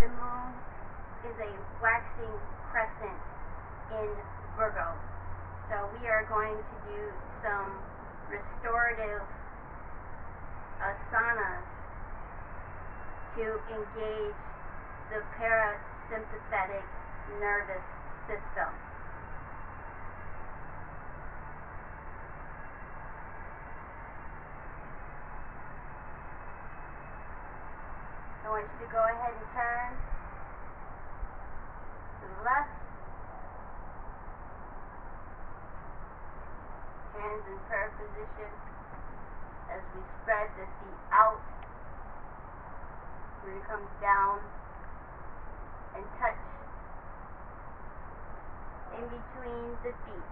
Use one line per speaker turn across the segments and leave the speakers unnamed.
The moon is a waxing crescent in Virgo. So we are going to do some restorative asanas to engage the parasympathetic nervous system. Want you to go ahead and turn to the left. Hands in prayer position as we spread the feet out. We're going to come down and touch in between the feet.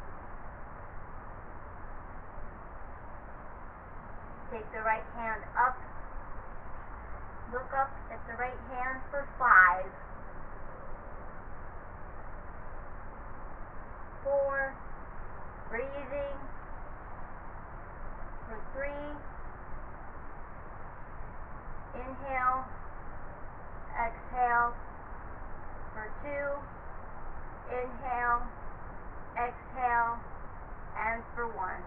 Take the right hand up. Look up at the right hand for five. Four. Breathing for three. Inhale. Exhale for two. Inhale. Exhale. And for one.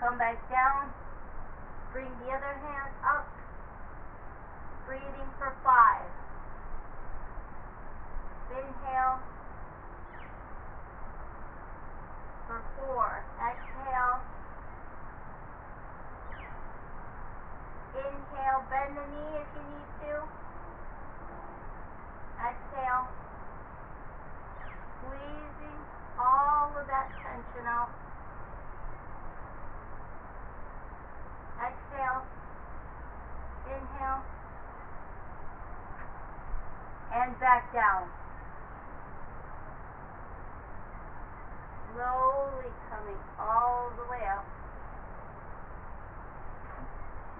Come back down. Bring the other hand up. Breathing for five. Inhale. For four. Exhale. Inhale. Bend the knee if you need to. Exhale. Squeezing all of that tension out. Exhale. Inhale. And back down. Slowly coming all the way up.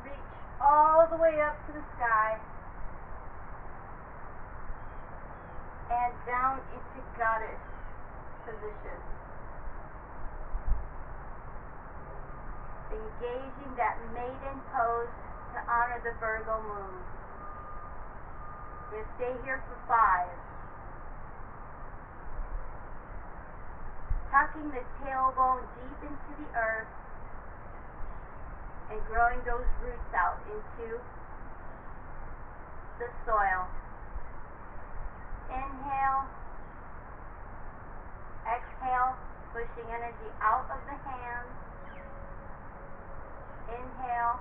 Reach all the way up to the sky. And down into goddess position. Engaging that maiden pose to honor the Virgo moon. Stay here for five. Tucking the tailbone deep into the earth and growing those roots out into the soil. Inhale. Exhale, pushing energy out of the hands. Inhale.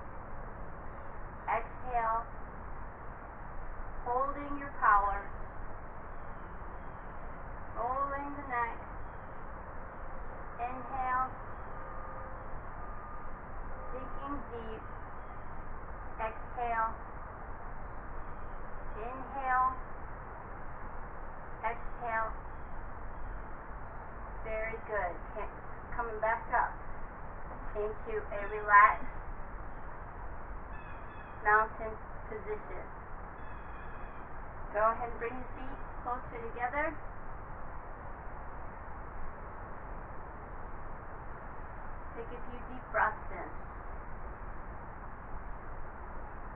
Exhale. Holding your power. Rolling the neck. Inhale. Sinking deep. Exhale. Inhale. Exhale. Very good. Coming back up into a relaxed mountain position. Go ahead and bring the feet closer together. Take a few deep breaths in.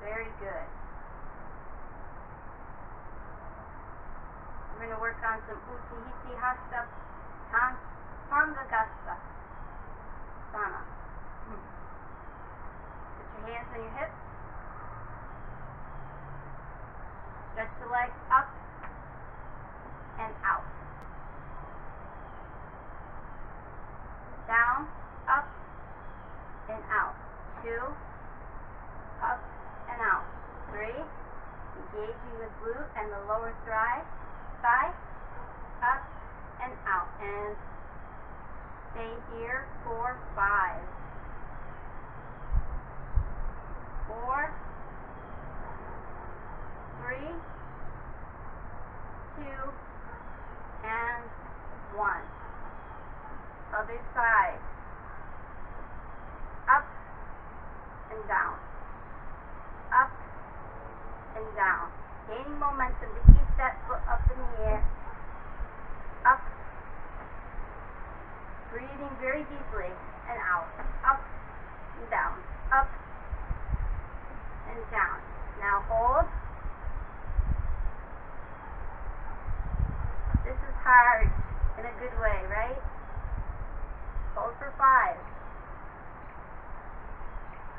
Very good. We're going to work on some Utthita Hasta Pangagasta Sana. Hmm. Put your hands on your hips. Stretch the legs up and out. Down, up, and out. Two, up, and out. Three, engaging the glute and thigh. Thigh, up, and out. And stay here for five. Four, three, two, and one. Other side. Up and down. Up and down. Gaining momentum to keep that foot up in the air. Up. Breathing very deeply and out. Up and down. Up and down. Now hold. good way, right? Hold for five.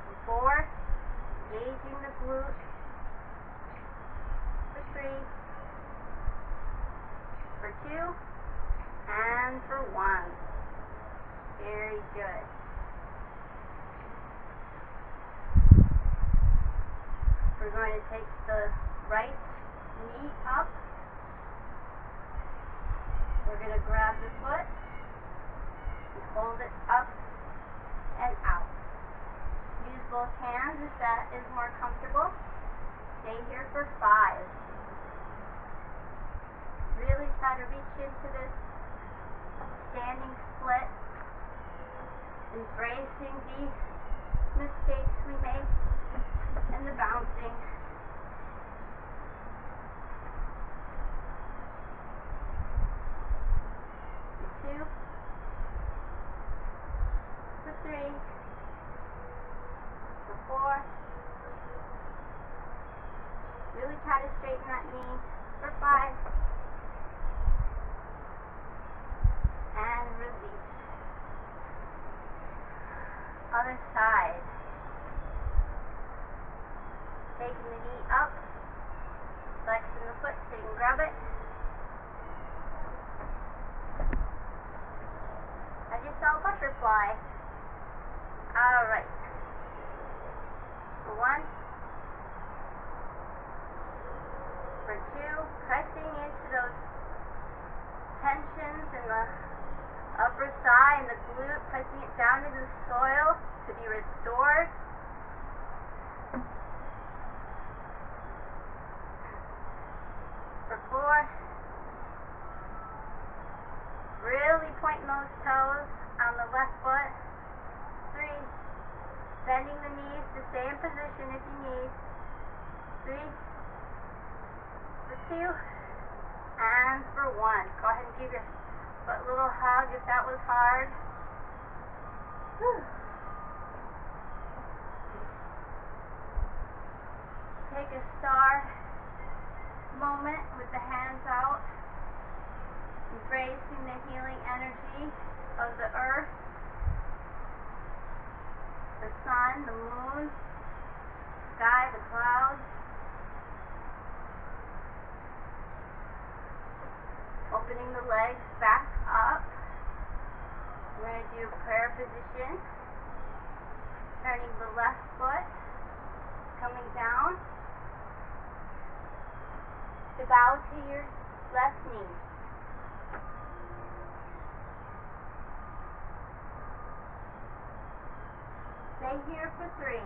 For four, engaging the glute. For three. For two. And for one. Very good. We're going to take the right knee up. We're going to grab the foot and hold it up and out. Use both hands if that is more comfortable. Stay here for five. Really try to reach into this standing split, embracing these mistakes we make and the bouncing. The two, the three, the four. Really try to straighten that knee for five. And release. Other side. Taking the knee up, flexing the foot so you can grab it. I just saw a butterfly. Alright. For one. For two, pressing into those tensions in the upper thigh and the glute, pressing it down into the soil to be restored. For four, really pointing those toes on the left foot. Three, bending the knees to stay in position if you need. Three, for two, and for one. Foot a little hug if that was hard. Whew. Take a star moment with the hands out, embracing the healing energy of the earth, the sun, the moon, the sky, the clouds. Opening the legs back up. We're going to do prayer position. Turning the left foot, coming down to bow to your left knee. Stay here for three.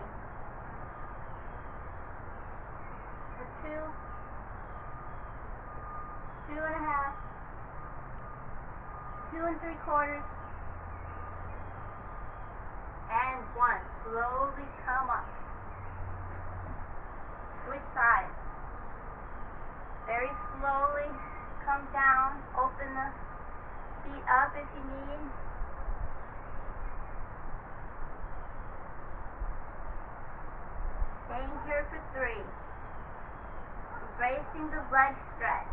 For two. Two and a half. Two and three quarters. And one. Slowly come up. Switch sides very slowly come down, open the feet up if you need. Staying here for three. Embracing the leg stretch.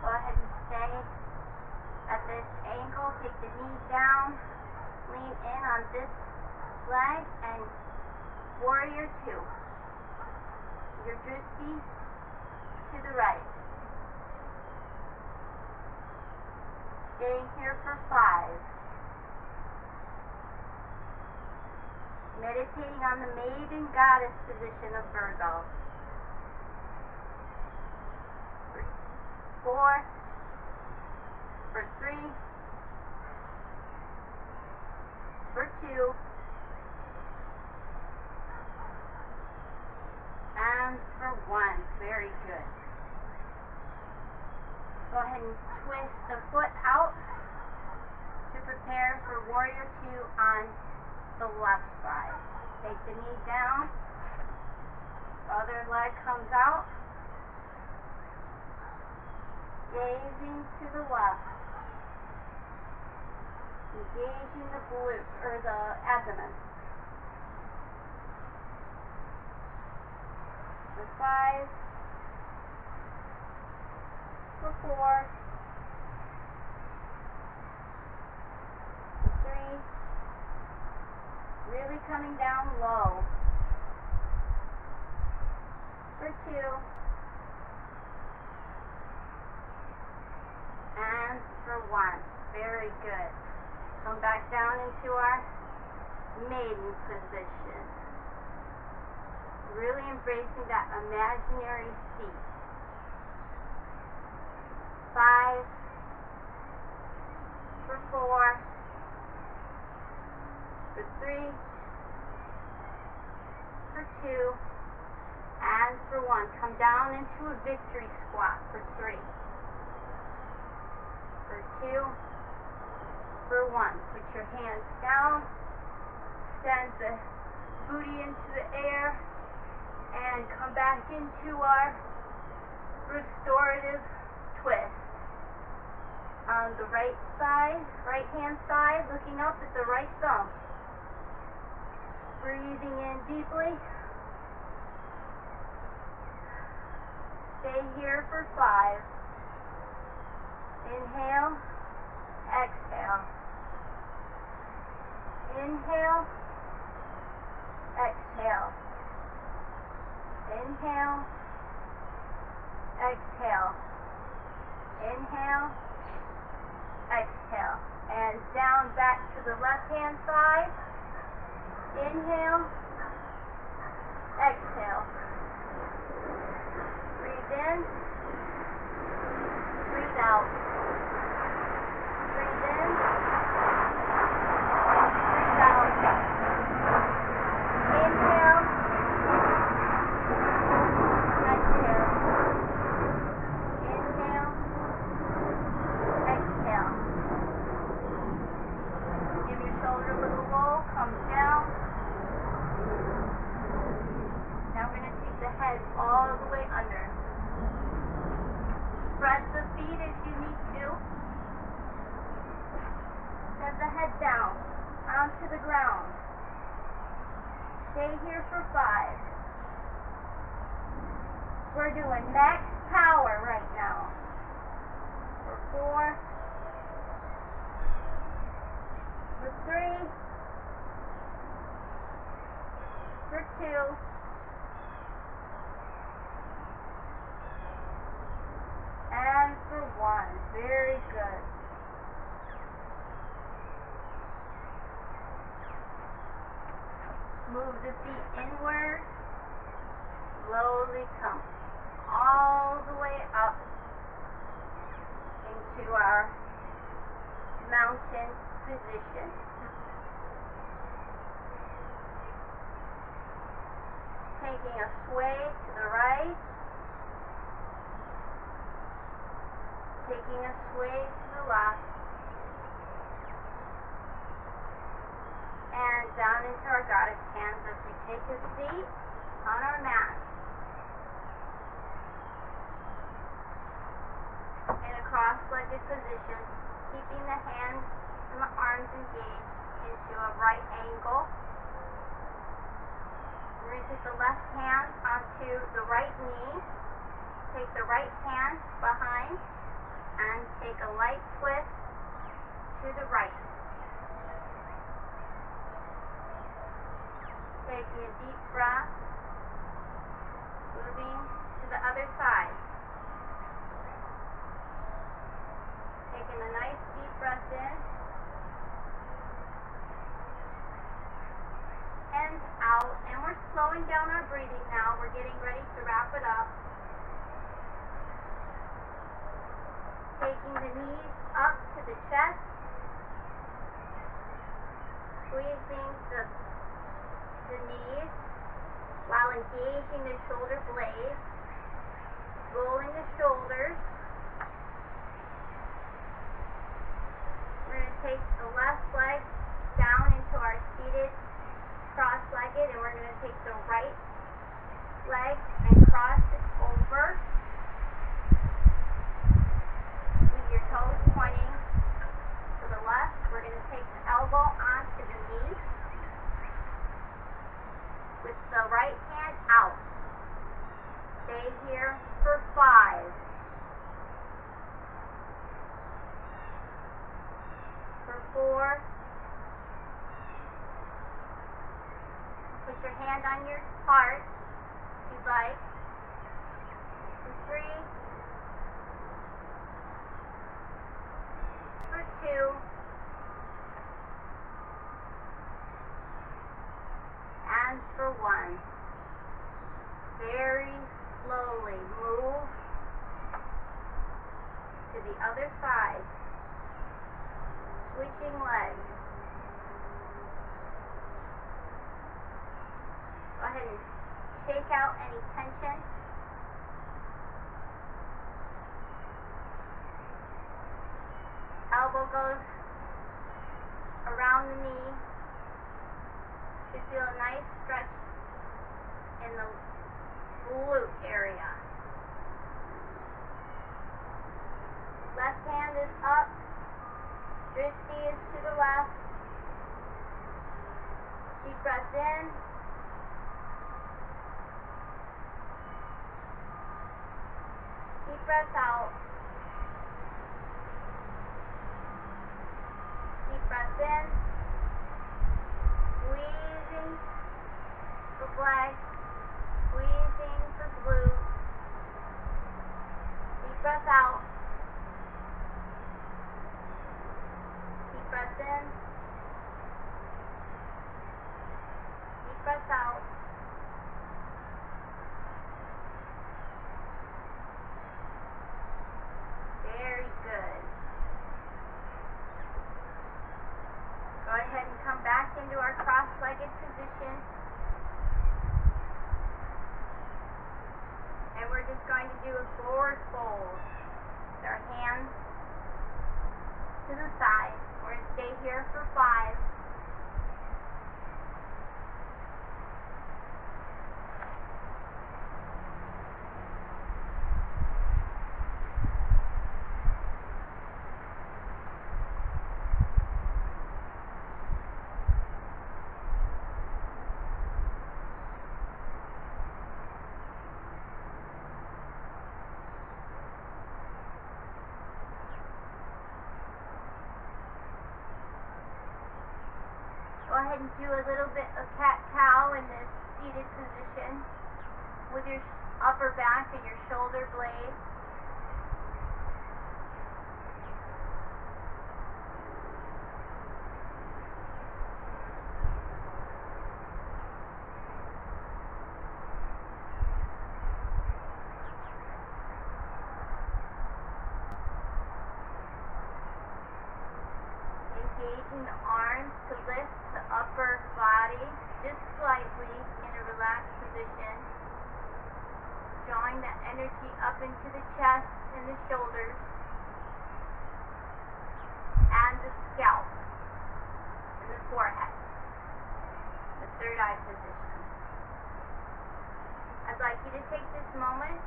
Go ahead and stay at this ankle. Take the knee down. Lean in on this leg and warrior two. Your drishti to the right. Staying here for five. Meditating on the maiden goddess position of Virgo. four, for three, for two, and for one. Very good. Go ahead and twist the foot out to prepare for warrior two on the left side. Take the knee down. The other leg comes out. Gazing to the left. Engaging the glute or the abdomen. For five. For four. Three. Really coming down low. For two. And for one. Very good. Come back down into our maiden position. Really embracing that imaginary seat. Five. For four. For three. For two. And for one. Come down into a victory squat for three for two, for one. Put your hands down, send the booty into the air, and come back into our restorative twist. On the right side, right hand side, looking up at the right thumb. Breathing in deeply. Stay here for five. Inhale, exhale. Inhale, exhale. Inhale, exhale. Inhale, exhale. And down back to the left hand side. Inhale, exhale. Breathe in, breathe out. Breathe in, breathe out. Inhale, exhale. Inhale, exhale. Give your shoulder a little roll, come down. Now we're going to take the head all the way under. Spread the feet if you need to. Set the head down onto the ground. Stay here for five. We're doing max power right now. For four. For three. For And for one. Very good. Move the feet inward. Slowly come all the way up into our mountain position. Taking a sway to the right. Taking a sway to the left. And down into our goddess hands as we take a seat on our mat. In a cross-legged position, keeping the hands and the arms engaged into a right angle. Take the left hand onto the right knee. Take the right hand behind and take a light twist to the right. Taking a deep breath. Moving to the other side. Taking a nice deep breath in. Out. And we're slowing down our breathing now. We're getting ready to wrap it up. Taking the knees up to the chest. Squeezing the, the knees while engaging the shoulder blades. Rolling the shoulders. We're going to take the left leg down into our seated cross legged and we're going to take the right leg and cross over with your toes pointing to the left. We're going to take the elbow onto the knee with the right hand out. Stay here for five. For four. Put your hand on your heart if you'd like. For three, for two, and for one. Very slowly move to the other side, switching legs. Go ahead and shake out any tension. Elbow goes around the knee. Should feel a nice stretch in the glute area. Left hand is up. Drishti is to the left. Deep breath in. Deep breath out. Deep breath in. Squeezing the leg. Squeezing the glute. Deep breath out. Deep breath in. Deep breath out. Very good. Go ahead and come back into our cross-legged position. And we're just going to do a forward fold with our hands to the side. We're going to stay here for five. Ahead and do a little bit of cat cow in this seated position with your upper back and your shoulder blades. Engaging the arms to lift upper body just slightly in a relaxed position. Drawing that energy up into the chest and the shoulders and the scalp and the forehead. The third eye position. I'd like you to take this moment.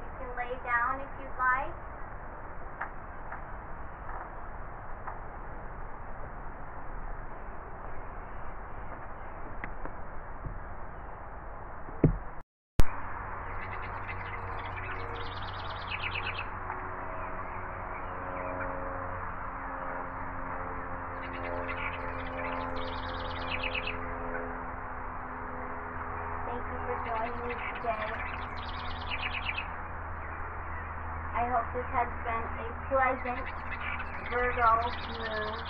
You can lay down if you'd like. Virgo. Moon